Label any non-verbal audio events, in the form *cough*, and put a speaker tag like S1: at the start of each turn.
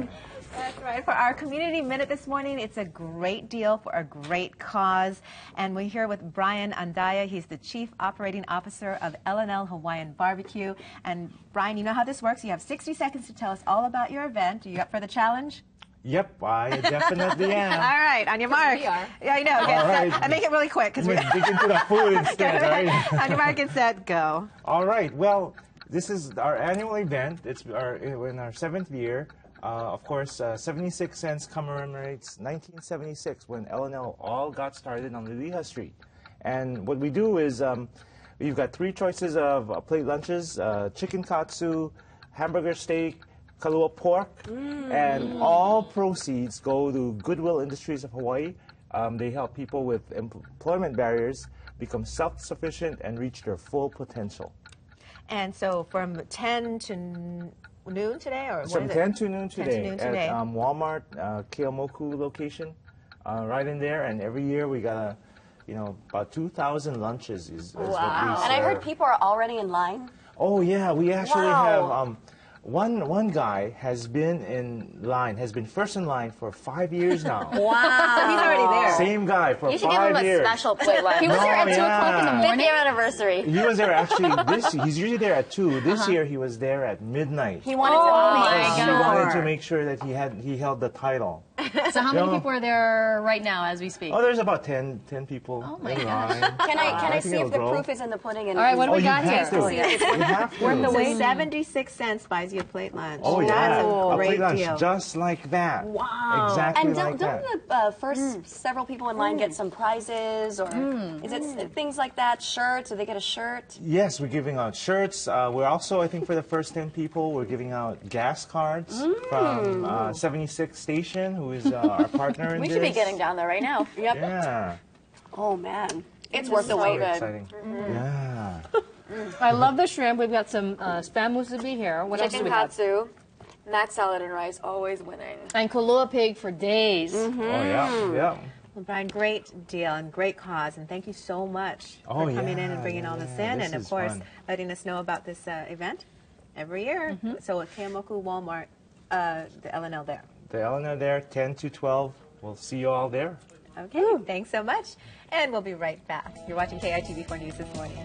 S1: That's right. For our community minute this morning, it's a great deal for a great cause. And we're here with Brian Andaya. He's the Chief Operating Officer of L&L Hawaiian Barbecue. And Brian, you know how this works. You have 60 seconds to tell us all about your event. Are you up for the challenge?
S2: Yep, I definitely *laughs* am.
S1: all right, on your mark.
S3: We are.
S1: Yeah, I know.
S2: All
S1: Get
S2: right.
S1: set. And make it really quick because
S2: We're
S1: we're
S2: dig into the food *laughs* instead, right? *laughs*
S1: on your mark and set, go.
S2: All right. Well, this is our annual event. It's our in our seventh year. Uh, of course, uh, 76 cents commemorates 1976 when L&L all got started on Liliha Street. And what we do is um, we've got three choices of uh, plate lunches: uh, chicken katsu, hamburger steak, kalua pork, and all proceeds go to Goodwill Industries of Hawaii. Um, they help people with employment barriers become self-sufficient and reach their full potential.
S1: And so from 10 to noon today? or what
S2: From
S1: is it?
S2: 10 to noon
S1: 10 to
S2: today,
S1: noon today.
S2: at um, Walmart uh, Keeaumoku location, uh, right in there. And every year we got a, you know, about 2,000 lunches is, is what we
S3: And I heard people are already in line.
S2: Oh yeah, we actually
S3: Wow.
S2: have um, one one guy has been in line, has been first in line for five years *laughs* now.
S1: Wow. He's already there.
S2: Same guy for
S3: You should give
S2: five
S3: him a
S2: years.
S3: special plate lunch.
S4: He was
S2: No,
S4: there at 2 o'clock in the
S2: yeah.
S3: Fifth year anniversary.
S2: He was there actually *laughs* this. He's usually there at two. This uh-huh. year he was there at midnight.
S3: He wanted
S4: Oh
S3: to
S4: my
S3: please.
S2: he wanted to make sure that he had he held the title.
S4: So how many people are there right now as we speak?
S2: Oh, there's about 10, 10 people
S4: Oh my
S2: in
S4: gosh.
S2: line.
S3: Can I can I,
S2: think
S3: see if the
S2: grow.
S3: proof is in the pudding? And,
S4: All right, what do
S2: Oh,
S4: we
S2: you
S4: got
S2: have
S4: here?
S2: to. You have to.
S1: Worth the
S3: Mm.
S1: wait. 76 cents buys you a plate lunch.
S2: Oh yeah,
S1: That's a
S2: a
S1: great
S2: plate lunch
S1: deal.
S2: just like that.
S1: Wow.
S2: Exactly
S3: And
S2: like
S3: don't,
S2: that.
S3: don't the uh, first several people in line get some prizes or is it s- things like that? Shirts? Do they get a shirt?
S2: Yes, we're giving out shirts. Uh, we're also, I think, for the first 10 people, we're giving out gas cards
S3: Mm.
S2: from uh, 76 Station, who is uh, our partner in
S3: We
S2: this.
S3: should be getting down there right now. Yep. *laughs*
S2: Yeah.
S3: Oh man, it's worth the
S2: So
S3: wait.
S2: exciting. Yeah. *laughs*
S4: I love the shrimp. We've got some uh, spam musubi here. What else do
S5: Chicken
S4: we have?
S5: katsu, mac salad and rice, always winning.
S4: And kalua pig for days.
S2: Oh, yeah. Yeah.
S1: Well, Brian, great deal and great cause, and thank you so much
S2: Oh,
S1: for coming in
S2: yeah,
S1: and bringing all this
S2: yeah,
S1: in,
S2: this
S1: and of
S2: is
S1: course
S2: fun.
S1: letting us know about this uh, event every year.
S4: Mm-hmm.
S1: So at Keeaumoku Walmart, uh, the L&L there.
S2: The L&L there, 10 to 12. We'll see you all there.
S1: Okay, thanks so much, and we'll be right back. You're watching KITV4 News this morning.